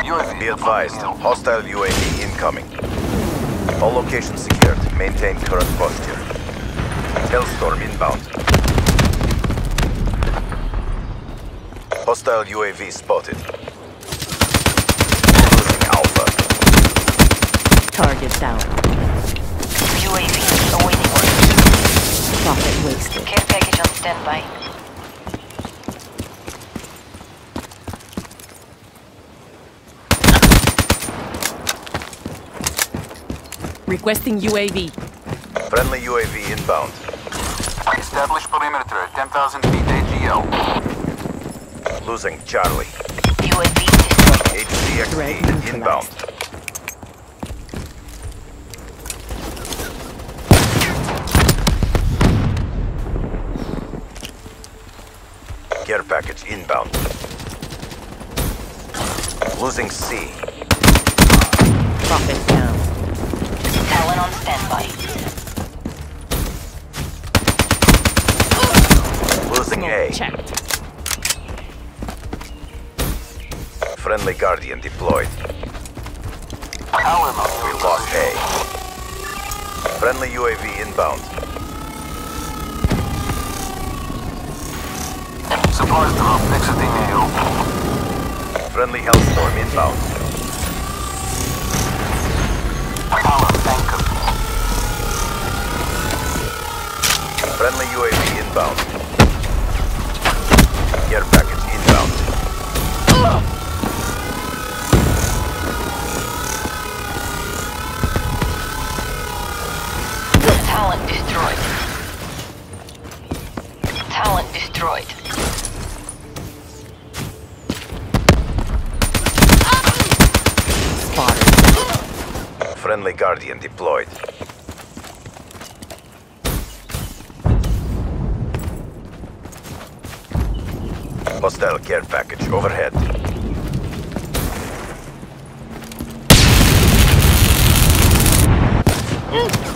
UAV. Be advised, hostile UAV incoming. All locations secured. Maintain current posture. Hellstorm inbound. Hostile UAV spotted. Losing Alpha. Target down. UAV awaiting orders. Profit wasted. Care package on standby. Requesting UAV. Friendly UAV inbound. Establish perimeter at 10,000 feet AGL. Losing Charlie. UAV destroyed. Threat HCXD neutralized. inbound. Care package inbound. Losing C. Losing A. Checked. Friendly Guardian deployed. Alamo. We lost A. Friendly UAV inbound. Supplies drop exiting AO. Friendly Hellstorm inbound. Talon anchored. Friendly UAV inbound. Care package inbound. Talon destroyed. Talon destroyed. Spotted. Friendly Guardian deployed. Hostile care package overhead. Hmm.